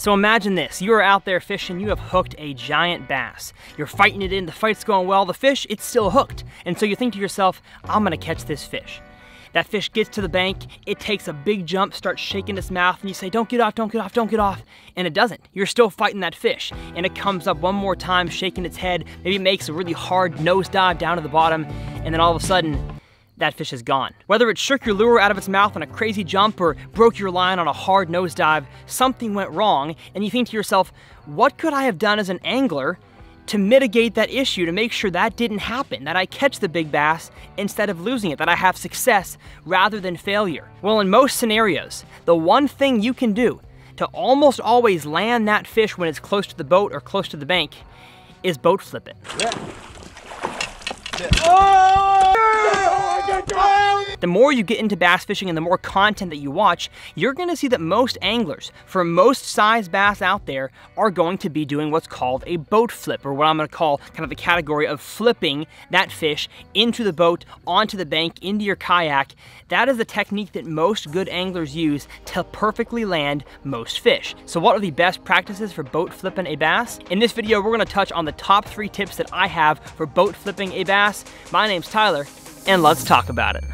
So imagine this, you are out there fishing, you have hooked a giant bass. You're fighting it in, the fight's going well, the fish, it's still hooked. And so you think to yourself, I'm gonna catch this fish. That fish gets to the bank, it takes a big jump, starts shaking its mouth, and you say, don't get off, don't get off, don't get off. And it doesn't. You're still fighting that fish. And it comes up one more time, shaking its head, maybe it makes a really hard nosedive down to the bottom, and then all of a sudden, that fish is gone. Whether it shook your lure out of its mouth on a crazy jump or broke your line on a hard nosedive, something went wrong, and you think to yourself, what could I have done as an angler to mitigate that issue, to make sure that didn't happen, that I catch the big bass instead of losing it, that I have success rather than failure? Well, in most scenarios, the one thing you can do to almost always land that fish when it's close to the boat or close to the bank is boat flip it. Yeah. Yeah. Oh! The more you get into bass fishing and the more content that you watch, you're gonna see that most anglers, for most size bass out there, are going to be doing what's called a boat flip, or what I'm gonna call kind of the category of flipping that fish into the boat, onto the bank, into your kayak. That is the technique that most good anglers use to perfectly land most fish. So what are the best practices for boat flipping a bass? In this video, we're gonna touch on the top three tips that I have for boat flipping a bass. My name's Tyler, and let's talk about it.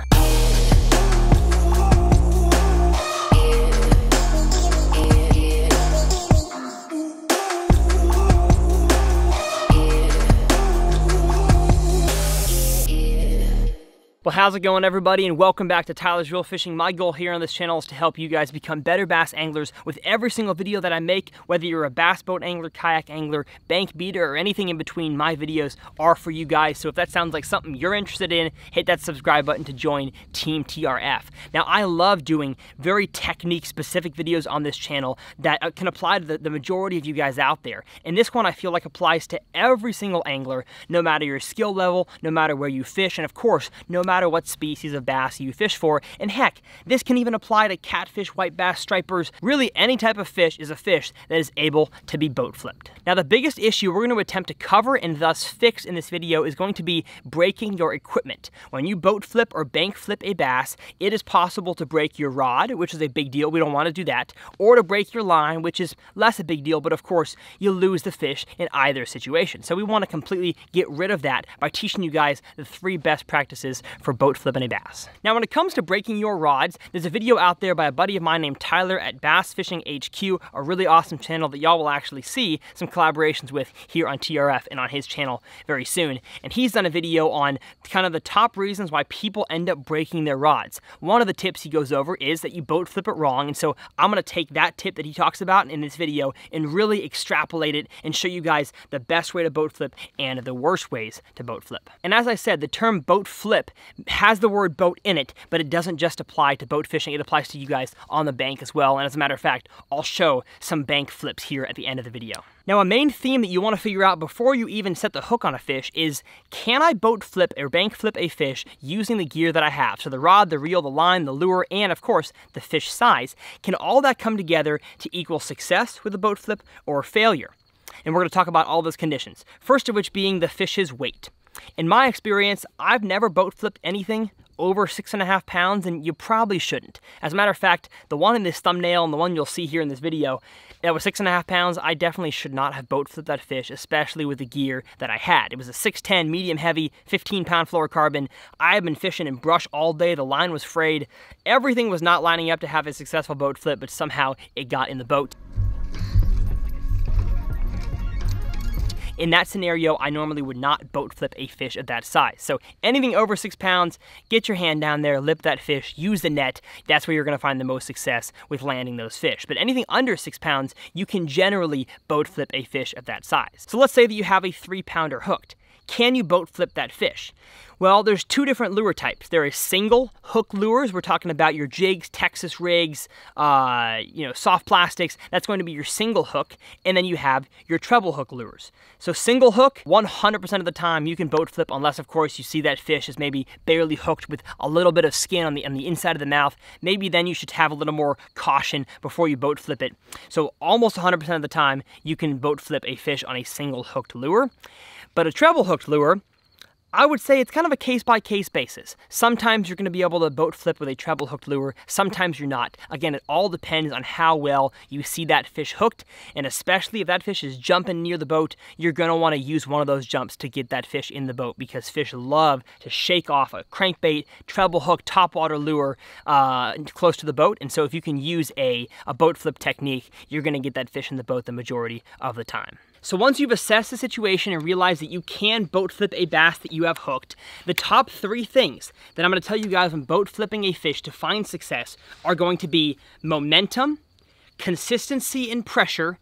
Well, how's it going everybody and welcome back to Tyler's Reel Fishing. My goal here on this channel is to help you guys become better bass anglers with every single video that I make, whether you're a bass boat angler, kayak angler, bank beater, or anything in between, my videos are for you guys. So if that sounds like something you're interested in, hit that subscribe button to join Team TRF. Now, I love doing very technique specific videos on this channel that uh, can apply to the, the majority of you guys out there. And this one I feel like applies to every single angler, no matter your skill level, no matter where you fish, and of course, no matter matter what species of bass you fish for. And heck, this can even apply to catfish, white bass, stripers. Really, any type of fish is a fish that is able to be boat flipped. Now, the biggest issue we're going to attempt to cover and thus fix in this video is going to be breaking your equipment. When you boat flip or bank flip a bass, it is possible to break your rod, which is a big deal. We don't want to do that. Or to break your line, which is less a big deal, but of course, you lose the fish in either situation. So we want to completely get rid of that by teaching you guys the three best practices for boat flipping a bass. Now when it comes to breaking your rods, there's a video out there by a buddy of mine named Tyler at Bass Fishing HQ, a really awesome channel that y'all will actually see some collaborations with here on TRF and on his channel very soon. And he's done a video on kind of the top reasons why people end up breaking their rods. One of the tips he goes over is that you boat flip it wrong, and so I'm gonna take that tip that he talks about in this video and really extrapolate it and show you guys the best way to boat flip and the worst ways to boat flip. And as I said, the term boat flip has the word boat in it, but it doesn't just apply to boat fishing. It applies to you guys on the bank as well. And as a matter of fact, I'll show some bank flips here at the end of the video. Now, a main theme that you want to figure out before you even set the hook on a fish is, can I boat flip or bank flip a fish using the gear that I have? So the rod, the reel, the line, the lure, and of course, the fish size. Can all that come together to equal success with a boat flip or failure? And we're going to talk about all those conditions. First of which being the fish's weight. In my experience, I've never boat flipped anything over six and a half pounds, and you probably shouldn't. As a matter of fact, the one in this thumbnail and the one you'll see here in this video that was six and a half pounds, I definitely should not have boat flipped that fish, especially with the gear that I had. It was a 610 medium heavy, 15 pound fluorocarbon. I have been fishing in brush all day. The line was frayed. Everything was not lining up to have a successful boat flip, but somehow it got in the boat. In that scenario, I normally would not boat flip a fish of that size. So anything over six pounds, get your hand down there, lip that fish, use the net. That's where you're gonna find the most success with landing those fish. But anything under six pounds, you can generally boat flip a fish of that size. So let's say that you have a three pounder hooked. Can you boat flip that fish? Well, there's two different lure types. There is single hook lures. We're talking about your jigs, Texas rigs, uh, you know, soft plastics. That's going to be your single hook. And then you have your treble hook lures. So single hook, 100% of the time you can boat flip unless, of course, you see that fish is maybe barely hooked with a little bit of skin on the, on the inside of the mouth. Maybe then you should have a little more caution before you boat flip it. So almost 100% of the time you can boat flip a fish on a single hooked lure. But a treble hooked lure, I would say it's kind of a case by case basis. Sometimes you're going to be able to boat flip with a treble hooked lure, sometimes you're not. Again, it all depends on how well you see that fish hooked, and especially if that fish is jumping near the boat, you're going to want to use one of those jumps to get that fish in the boat because fish love to shake off a crankbait, treble hook, topwater lure uh, close to the boat. And so if you can use a, a boat flip technique, you're going to get that fish in the boat the majority of the time. So once you've assessed the situation and realized that you can boat flip a bass that you have hooked, the top three things that I'm gonna tell you guys when boat flipping a fish to find success are going to be momentum, consistency and pressure,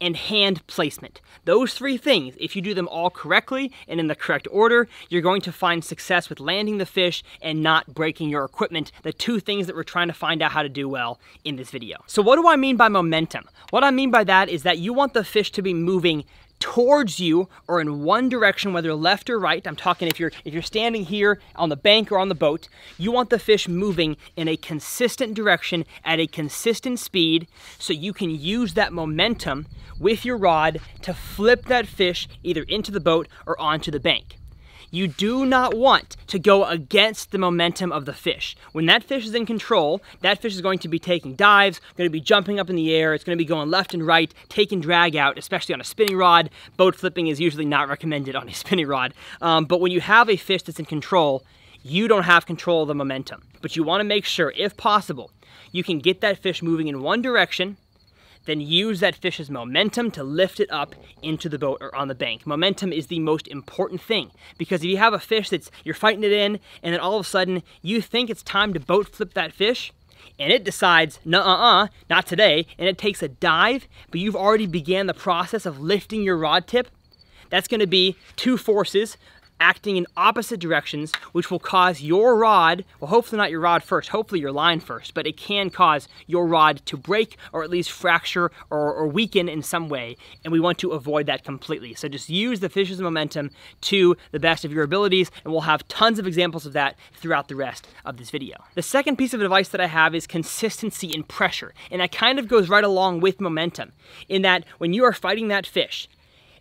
and hand placement. Those three things, if you do them all correctly and in the correct order, you're going to find success with landing the fish and not breaking your equipment, the two things that we're trying to find out how to do well in this video. So what do I mean by momentum? What I mean by that is that you want the fish to be moving towards you or in one direction, whether left or right. I'm talking if you're if you're standing here on the bank or on the boat, you want the fish moving in a consistent direction at a consistent speed so you can use that momentum with your rod to flip that fish either into the boat or onto the bank. You do not want to go against the momentum of the fish. When that fish is in control, that fish is going to be taking dives, going to be jumping up in the air, it's going to be going left and right, taking drag out, especially on a spinning rod. Boat flipping is usually not recommended on a spinning rod. Um, but when you have a fish that's in control, you don't have control of the momentum. But you want to make sure, if possible, you can get that fish moving in one direction then use that fish's momentum to lift it up into the boat or on the bank. Momentum is the most important thing because if you have a fish that's, you're fighting it in and then all of a sudden you think it's time to boat flip that fish, and it decides, nuh-uh-uh, not today, and it takes a dive, but you've already began the process of lifting your rod tip, that's gonna be two forces acting in opposite directions, which will cause your rod, well, hopefully not your rod first, hopefully your line first, but it can cause your rod to break or at least fracture or, or weaken in some way, and we want to avoid that completely. So just use the fish's momentum to the best of your abilities, and we'll have tons of examples of that throughout the rest of this video. The second piece of advice that I have is consistency in pressure, and that kind of goes right along with momentum, in that when you are fighting that fish,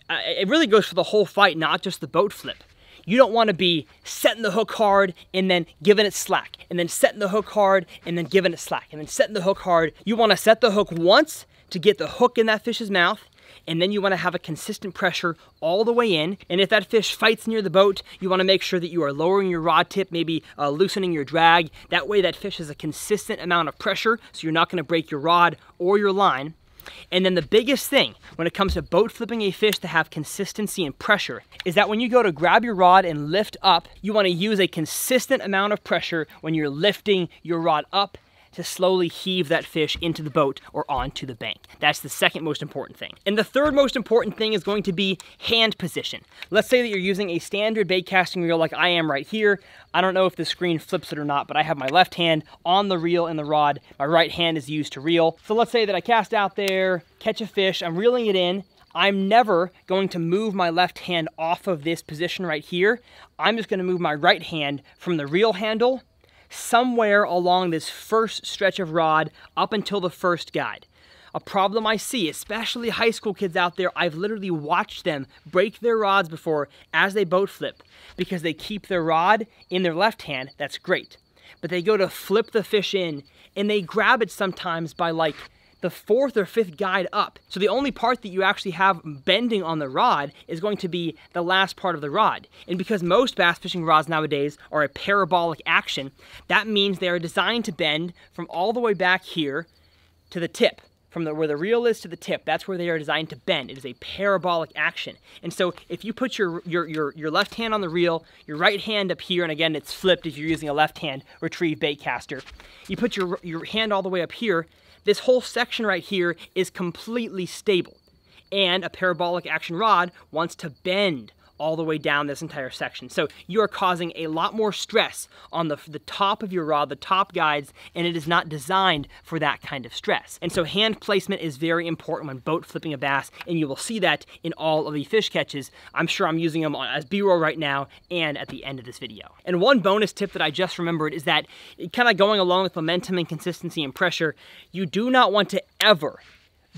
uh, it really goes for the whole fight, not just the boat flip. You don't want to be setting the hook hard and then giving it slack, and then setting the hook hard and then giving it slack, and then setting the hook hard. You want to set the hook once to get the hook in that fish's mouth, and then you want to have a consistent pressure all the way in. And if that fish fights near the boat, you want to make sure that you are lowering your rod tip, maybe uh, loosening your drag. That way that fish has a consistent amount of pressure, so you're not going to break your rod or your line. And then the biggest thing when it comes to boat flipping a fish to have consistency and pressure is that when you go to grab your rod and lift up, you want to use a consistent amount of pressure when you're lifting your rod up to slowly heave that fish into the boat or onto the bank. That's the second most important thing. And the third most important thing is going to be hand position. Let's say that you're using a standard bait casting reel like I am right here. I don't know if the screen flips it or not, but I have my left hand on the reel and the rod. My right hand is used to reel. So let's say that I cast out there, catch a fish, I'm reeling it in, I'm never going to move my left hand off of this position right here. I'm just gonna move my right hand from the reel handle somewhere along this first stretch of rod up until the first guide. A problem I see, especially high school kids out there, I've literally watched them break their rods before as they boat flip because they keep their rod in their left hand. That's great. But they go to flip the fish in and they grab it sometimes by like the fourth or fifth guide up. So the only part that you actually have bending on the rod is going to be the last part of the rod. And because most bass fishing rods nowadays are a parabolic action, that means they are designed to bend from all the way back here to the tip from the, where the reel is to the tip, that's where they are designed to bend. It is a parabolic action. And so if you put your, your, your, your left hand on the reel, your right hand up here, and again, it's flipped if you're using a left hand retrieve bait caster. You put your, your hand all the way up here, this whole section right here is completely stable. And a parabolic action rod wants to bend all the way down this entire section. So you are causing a lot more stress on the, the top of your rod, the top guides, and it is not designed for that kind of stress. And so hand placement is very important when boat flipping a bass, and you will see that in all of the fish catches. I'm sure I'm using them as B-roll right now and at the end of this video. And one bonus tip that I just remembered is that kind of going along with momentum and consistency and pressure, you do not want to ever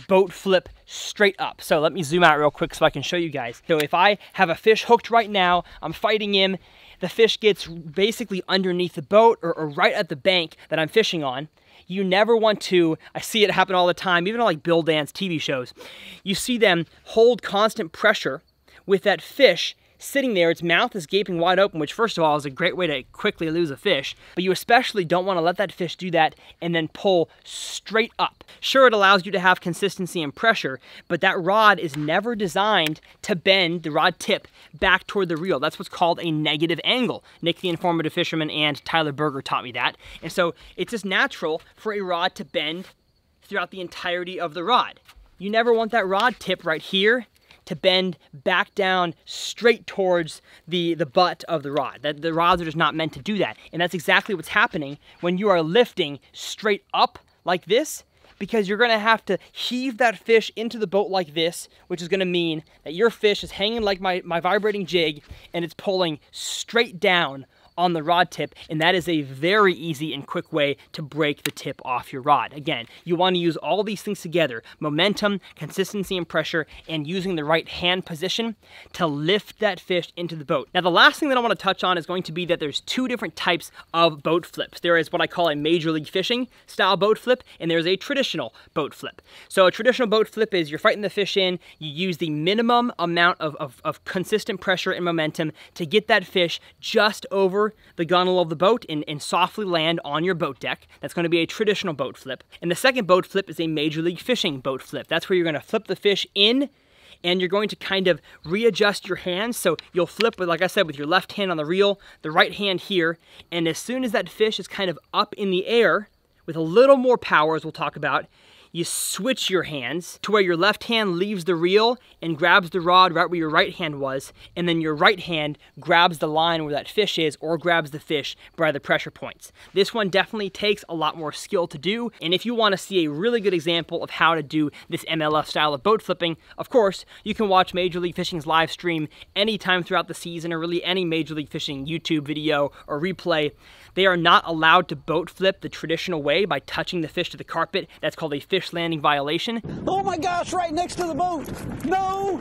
boat flip straight up. So let me zoom out real quick so I can show you guys. So if I have a fish hooked right now, I'm fighting him, the fish gets basically underneath the boat or, or right at the bank that I'm fishing on. You never want to, I see it happen all the time, even on like Bill Dance TV shows. You see them hold constant pressure with that fish sitting there, its mouth is gaping wide open, which first of all is a great way to quickly lose a fish, but you especially don't want to let that fish do that and then pull straight up. Sure, it allows you to have consistency and pressure, but that rod is never designed to bend the rod tip back toward the reel. That's what's called a negative angle. Nick the Informative Fisherman and Tyler Berger taught me that. And so it's just natural for a rod to bend throughout the entirety of the rod. You never want that rod tip right here to bend back down straight towards the, the butt of the rod. That the rods are just not meant to do that. And that's exactly what's happening when you are lifting straight up like this because you're gonna have to heave that fish into the boat like this, which is gonna mean that your fish is hanging like my, my vibrating jig and it's pulling straight down on the rod tip, and that is a very easy and quick way to break the tip off your rod. Again, you want to use all these things together, momentum, consistency and pressure, and using the right hand position to lift that fish into the boat. Now, the last thing that I want to touch on is going to be that there's two different types of boat flips. There is what I call a major league fishing style boat flip, and there's a traditional boat flip. So a traditional boat flip is you're fighting the fish in, you use the minimum amount of, of, of consistent pressure and momentum to get that fish just over the gunwale of the boat and, and softly land on your boat deck. That's going to be a traditional boat flip. And the second boat flip is a Major League Fishing boat flip. That's where you're going to flip the fish in and you're going to kind of readjust your hands. So you'll flip with, like I said, with your left hand on the reel, the right hand here, and as soon as that fish is kind of up in the air, with a little more power, as we'll talk about, you switch your hands to where your left hand leaves the reel and grabs the rod right where your right hand was, and then your right hand grabs the line where that fish is or grabs the fish by the pressure points. This one definitely takes a lot more skill to do, and if you want to see a really good example of how to do this MLF style of boat flipping, of course, you can watch Major League Fishing's live stream anytime throughout the season or really any Major League Fishing YouTube video or replay. They are not allowed to boat flip the traditional way by touching the fish to the carpet. That's called a fish landing violation. Oh my gosh, right next to the boat. No.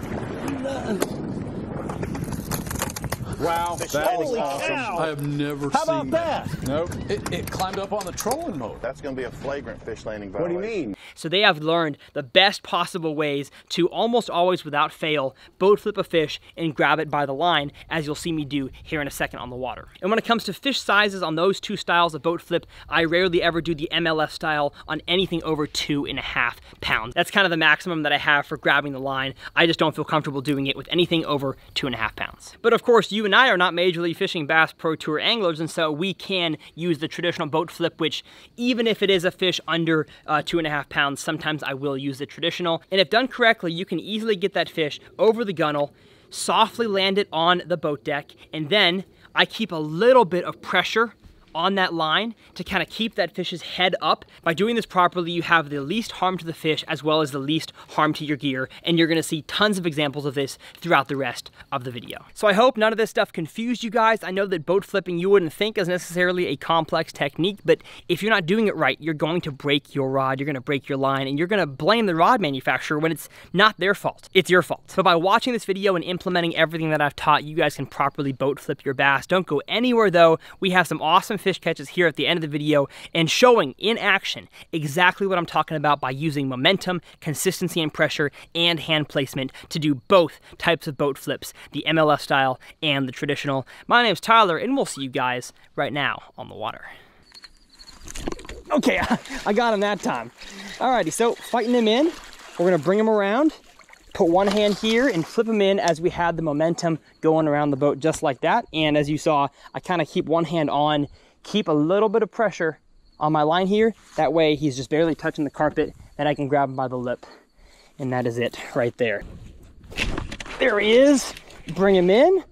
No. Wow, that was awesome. Cow. I have never How seen about that? Nope. It, it climbed up on the trolling motor. That's going to be a flagrant fish landing violation. What do you mean? So they have learned the best possible ways to almost always without fail boat flip a fish and grab it by the line as you'll see me do here in a second on the water. And when it comes to fish sizes on those two styles of boat flip, I rarely ever do the MLF style on anything over two and a half pounds. That's kind of the maximum that I have for grabbing the line. I just don't feel comfortable doing it with anything over two and a half pounds. But of course, you and I are not Major League Fishing Bass Pro Tour anglers, and so we can use the traditional boat flip, which even if it is a fish under uh, two and a half pounds, sometimes I will use the traditional. And if done correctly, you can easily get that fish over the gunnel, softly land it on the boat deck, and then I keep a little bit of pressure on that line to kind of keep that fish's head up. By doing this properly, you have the least harm to the fish as well as the least harm to your gear, and you're gonna see tons of examples of this throughout the rest of the video. So I hope none of this stuff confused you guys. I know that boat flipping you wouldn't think is necessarily a complex technique, but if you're not doing it right, you're going to break your rod, you're gonna break your line, and you're gonna blame the rod manufacturer when it's not their fault. It's your fault. But by watching this video and implementing everything that I've taught, you guys can properly boat flip your bass. Don't go anywhere though. We have some awesome fish catches here at the end of the video and showing in action exactly what I'm talking about by using momentum, consistency and pressure, and hand placement to do both types of boat flips, the MLF style and the traditional. My name's Tyler, and we'll see you guys right now on the water. Okay, I got him that time. Alrighty, so fighting him in, we're gonna bring him around, put one hand here and flip him in as we had the momentum going around the boat just like that. And as you saw, I kind of keep one hand on, keep a little bit of pressure on my line here. That way he's just barely touching the carpet and I can grab him by the lip. And that is it right there. There he is. Bring him in.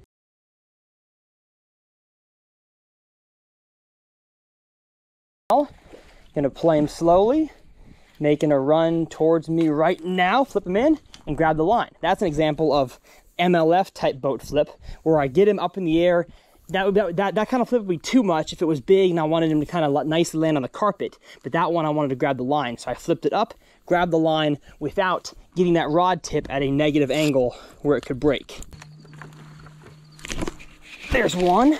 Gonna play him slowly, making a run towards me right now. Flip him in and grab the line. That's an example of MLF type boat flip where I get him up in the air that would that, that, that kind of flip would be too much if it was big and I wanted him to kind of nicely land on the carpet. But that one I wanted to grab the line. So I flipped it up, grabbed the line without getting that rod tip at a negative angle where it could break. There's one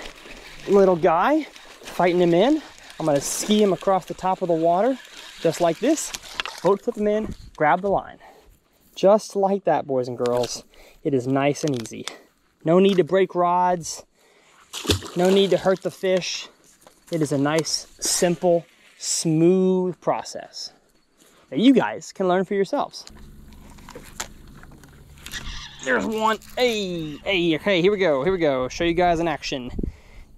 little guy fighting him in. I'm gonna ski him across the top of the water, just like this. Boat flip him in, grab the line. Just like that, boys and girls. It is nice and easy. No need to break rods. No need to hurt the fish. It is a nice, simple, smooth process that you guys can learn for yourselves. There's one. Hey, hey, okay, here we go, here we go. Show you guys in action.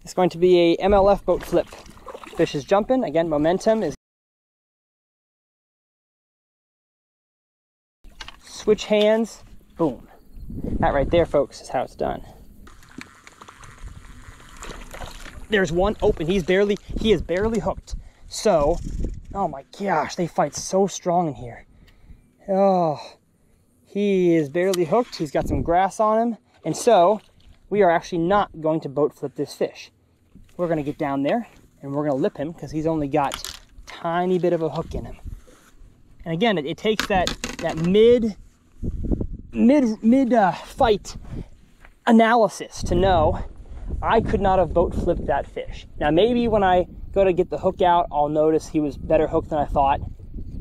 It's going to be a MLF boat flip. Fish is jumping. Again, momentum is switch hands, boom. That right there, folks, is how it's done. There's one open. He's barely, he is barely hooked. So, oh my gosh, they fight so strong in here. Oh, he is barely hooked. He's got some grass on him. And so, we are actually not going to boat flip this fish. We're gonna get down there and we're gonna lip him because he's only got tiny bit of a hook in him. And again, it, it takes that, that mid, mid, mid uh, fight analysis to know I could not have boat flipped that fish. Now, maybe when I go to get the hook out, I'll notice he was better hooked than I thought.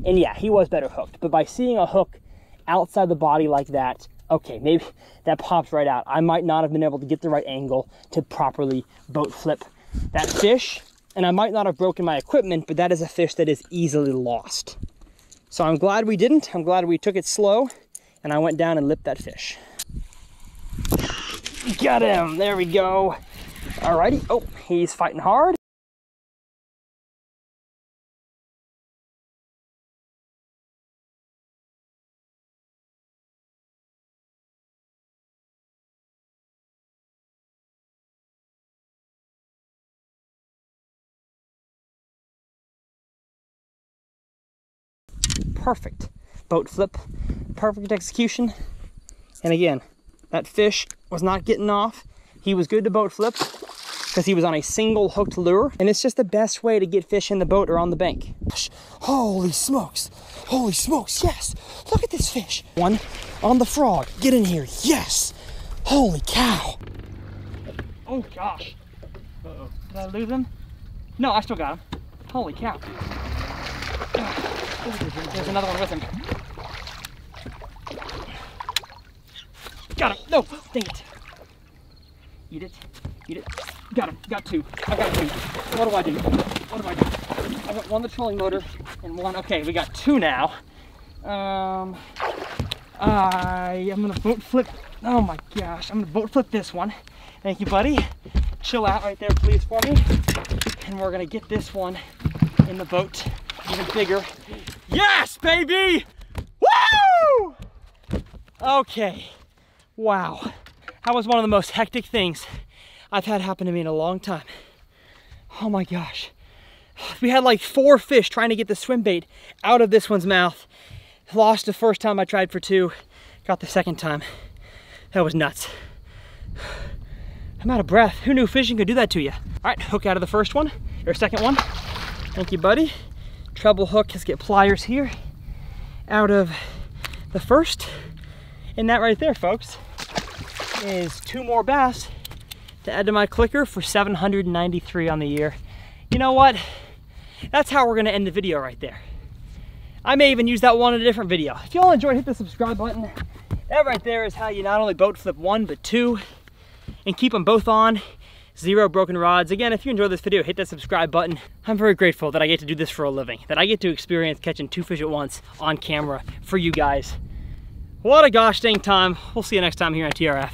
And yeah, he was better hooked. But by seeing a hook outside the body like that, okay, maybe that pops right out. I might not have been able to get the right angle to properly boat flip that fish. And I might not have broken my equipment, but that is a fish that is easily lost. So I'm glad we didn't. I'm glad we took it slow and I went down and lipped that fish. Got him, there we go. Alrighty, oh, he's fighting hard. Perfect boat flip, perfect execution. And again, that fish was not getting off. He was good to boat flip because he was on a single hooked lure. And it's just the best way to get fish in the boat or on the bank. Holy smokes. Holy smokes. Yes. Look at this fish. One on the frog. Get in here. Yes. Holy cow. Oh gosh. Uh -oh. Did I lose him? No, I still got him. Holy cow. There's another one with him. Got him. No, dang it. Eat it. Eat it. Got him. Got two. I got two. What do I do? What do I do? I got one the trolling motor and one. Okay, we got two now. Um, I am gonna boat flip. Oh my gosh, I'm gonna boat flip this one. Thank you, buddy. Chill out right there, please, for me. And we're gonna get this one in the boat even bigger. Yes, baby! Woo! Okay. Wow. That was one of the most hectic things I've had happen to me in a long time. Oh my gosh. We had like four fish trying to get the swim bait out of this one's mouth. Lost the first time I tried for two. Got the second time. That was nuts. I'm out of breath. Who knew fishing could do that to you? All right, hook out of the first one, or second one. Thank you, buddy. Treble hook, let's get pliers here. Out of the first. And that right there, folks, is two more bass to add to my clicker for 793 on the year. You know what? That's how we're gonna end the video right there. I may even use that one in a different video. If y'all enjoyed, hit the subscribe button. That right there is how you not only boat flip one, but two, and keep them both on. Zero broken rods. Again, if you enjoyed this video, hit that subscribe button. I'm very grateful that I get to do this for a living, that I get to experience catching two fish at once on camera for you guys. What a gosh dang time. We'll see you next time here on TRF.